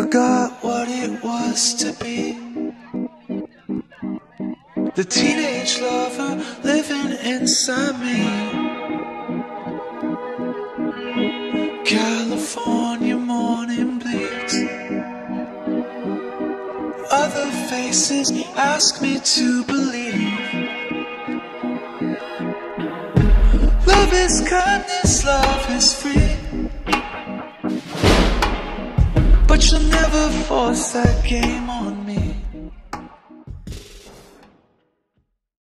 Forgot what it was to be. The teenage lover living inside me. California morning bleeds. Other faces ask me to believe. Love is kindness, love is free. But you'll never force that game on me.